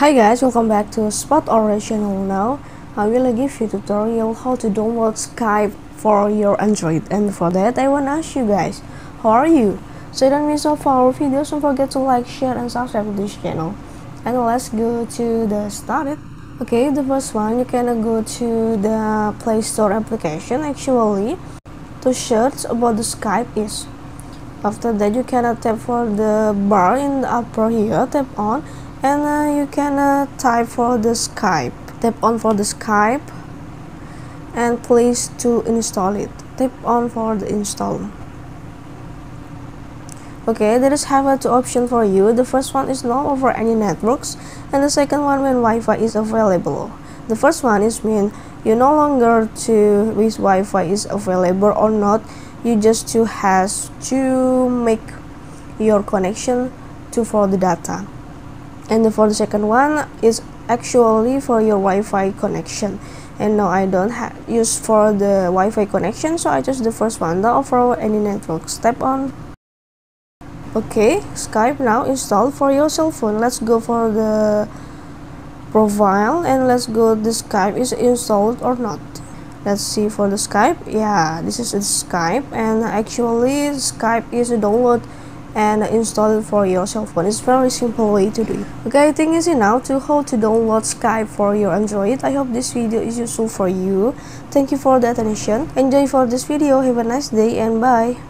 Hi guys, welcome back to Spot channel now. I will give you tutorial how to download Skype for your Android and for that I wanna ask you guys, how are you? So don't miss out our videos, don't forget to like, share and subscribe to this channel. And let's go to the started. Okay, the first one you can go to the Play Store application actually to search about the Skype is. After that you can tap for the bar in the upper here, tap on and uh, you can uh, type for the Skype. Tap on for the Skype and please to install it. Tap on for the install. Okay there is have a two option for you. The first one is no over any networks and the second one when Wi-Fi is available. The first one is mean you no longer to which Wi-Fi is available or not you just to has to make your connection to for the data and for the second one is actually for your Wi-Fi connection. And no I don't have use for the Wi-Fi connection so I choose the first one. The for any network. Step on. Okay Skype now installed for your cell phone. Let's go for the profile and let's go the Skype is installed or not. Let's see for the Skype. Yeah this is the Skype. And actually Skype is a download and install it for your cell phone. It's very simple way to do it. Okay, I think easy now to how to download Skype for your Android. I hope this video is useful for you. Thank you for the attention. Enjoy for this video. Have a nice day and bye.